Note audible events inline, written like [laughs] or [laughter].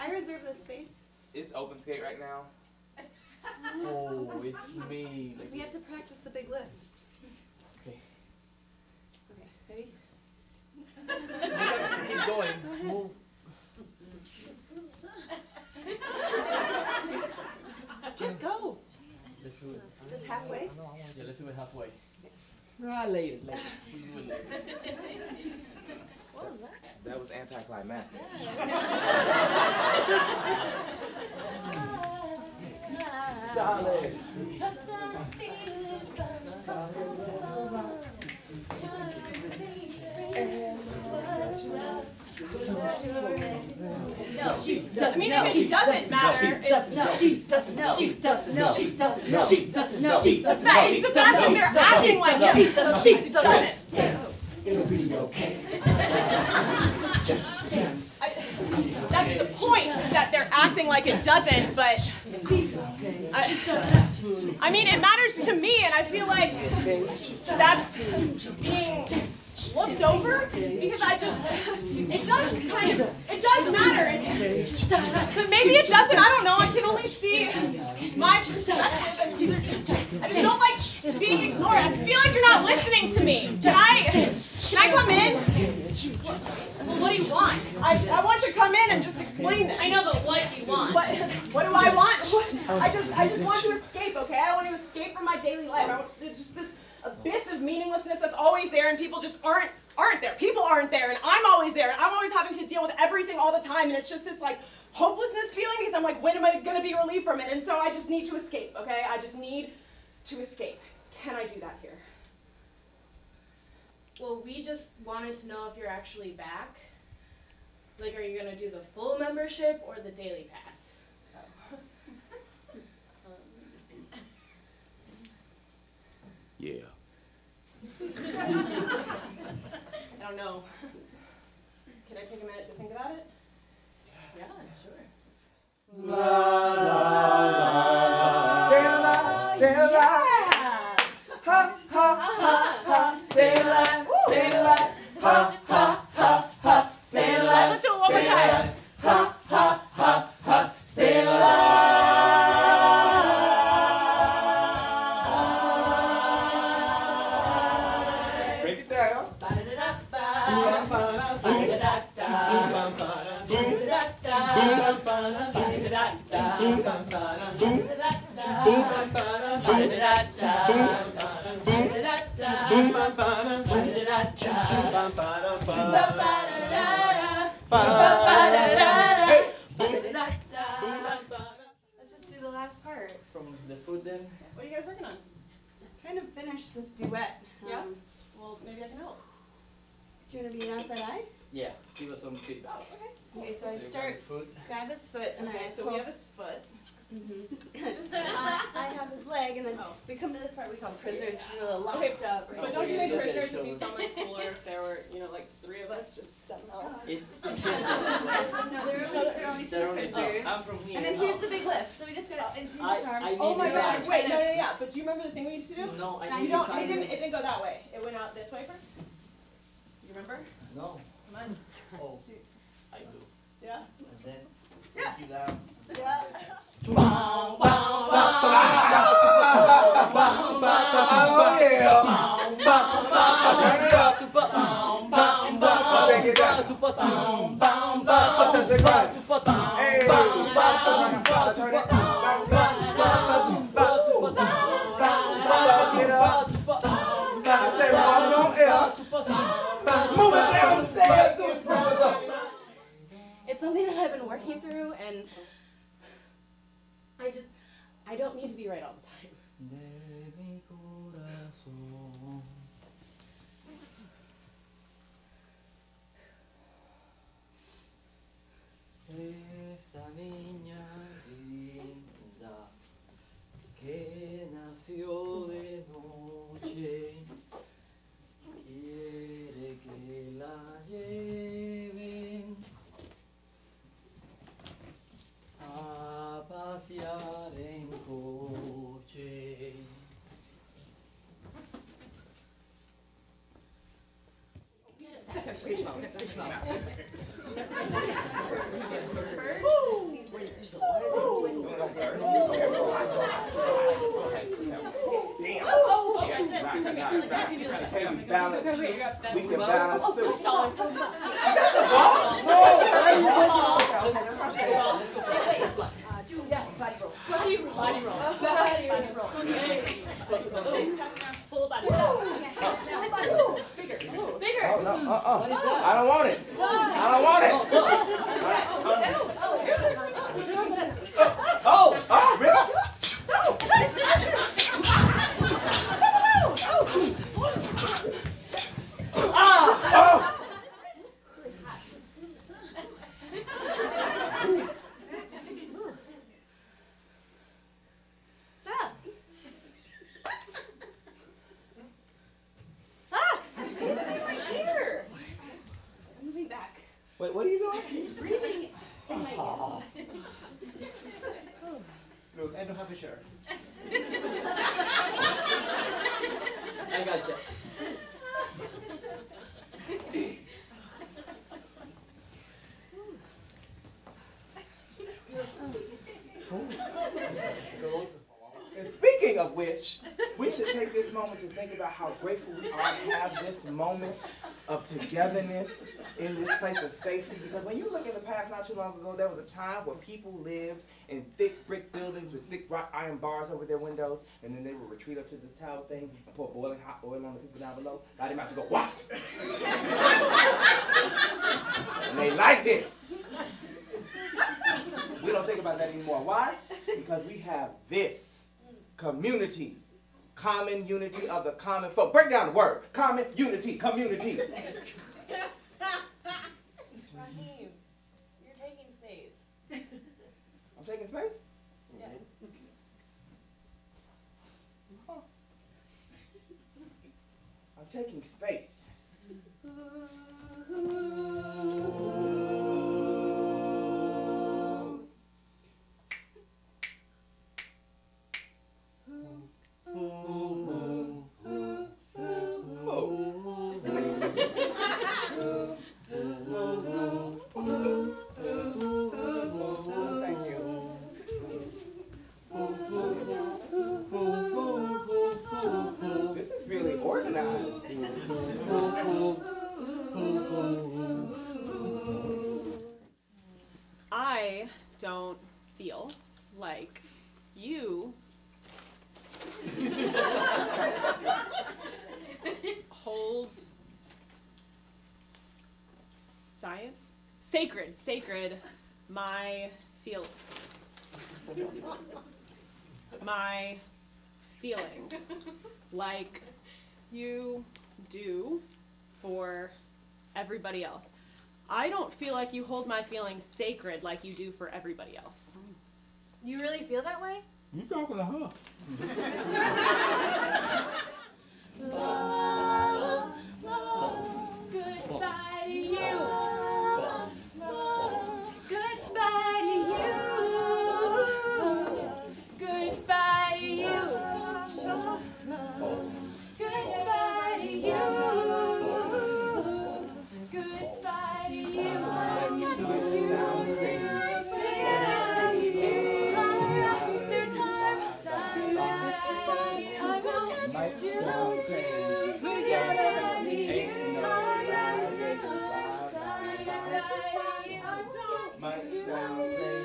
I reserve this space. It's open skate right now. Oh, it's [laughs] me. Like, We have to practice the big lift. okay. Okay, ready? [laughs] Keep going. Move. [laughs] Just go. Let's do it. Just halfway? Yeah, let's do it halfway. Ah, later, later. We do it later. What was that? That was anticlimactic. Solid. No, she doesn't. Meaning that she doesn't matter. It's No, she doesn't know. She doesn't know. She doesn't know. She doesn't know. the fact, it's the fact that they're acting like She she doesn't. she doesn't. Acting like it doesn't, but I, I mean, it matters to me, and I feel like that's being looked over because I just, it does kind of, it does matter. But maybe it doesn't, I don't know, I can only see my perspective. I just don't like being ignored. I feel like you're not listening to me. Can I, can I come in? What do you want? I, I want to come in and just explain this. I know, but what do you want? What, what do I want? What- [laughs] oh, I just I just want to escape, okay? I want to escape from my daily life. I want, it's just this abyss of meaninglessness that's always there, and people just aren't aren't there. People aren't there, and I'm always there, and I'm always having to deal with everything all the time, and it's just this like hopelessness feeling because I'm like, when am I gonna be relieved from it? And so I just need to escape, okay? I just need to escape. Can I do that here? Well, we just wanted to know if you're actually back. Like, are you gonna do the full membership or the daily pass? Yeah. [laughs] I don't know. Can I take a minute to think about it? Let's just do the last part. From the food then? What are you guys working on? Kind of finish this duet. Yeah? Um, Well, maybe I can help. do you want to be an outside eye? Yeah, give us some feedback. Okay, so I So you start, got grab his foot and Okay, I so pull. we have his foot. Mhm. I [laughs] I have his leg and then Oh. we come to this part we call prisoners, we're a little locked up. But don't you think prisoners would be so much cooler if there were, you know, like three of us just somehow? It's, it changes. [laughs] No, there are only, there are only two They're only prisoners. I'm from here. And then here's the big lift, so we just gotta, it's I- this arm. I Oh my god, wait, no, no, yeah, but do you remember the thing we used to do? No, I Now need You don't, it didn't, it didn't go that way. It went out this way first. You remember? No. Come on. Oh, I do. Yeah? And then Yeah. take you down. Yeah. It's something that I've been working through and I don't need to be right all the time. De mi fish mom. It's fish mom. Birds? We're an eagle. Damn. Balance. We can balance too. Touch dollar, touch dollar. That's a ball? Whoa! Let's go for it. Do yeah, body roll. Body roll. Body roll. Body roll. Body roll. Body roll. Body. Bigger. Oh, no, uh-uh. What is that? I don't want it. I don't want Oh, it. close. Oh, oh, really? Oh. Ah. Ah! He's moving my ear. I'm moving back. Wait, what are you doing? He's breathing in my ear. Look, I don't have a shirt. I got you. And of which, we should take this moment to think about how grateful we are to have this moment of togetherness in this place of safety. Because when you look in the past, not too long ago, there was a time where people lived in thick brick buildings with thick rock iron bars over their windows, and then they would retreat up to this tower thing and pour boiling hot oil on the people down below. Now they about to go, what? and they liked it. We don't think about that anymore. Why? Because we have this community. Common unity of the common folk. Break down the word. Common unity, community. [laughs] Raheim, you're taking space. I'm taking space? Yeah. I'm taking space. [laughs] like you hold science sacred sacred my feel my feelings like you do for everybody else. I don't feel like you hold my feelings sacred like you do for everybody else. You really feel that way? You talking to her? Goodbye will catch you. Forget about me. Don't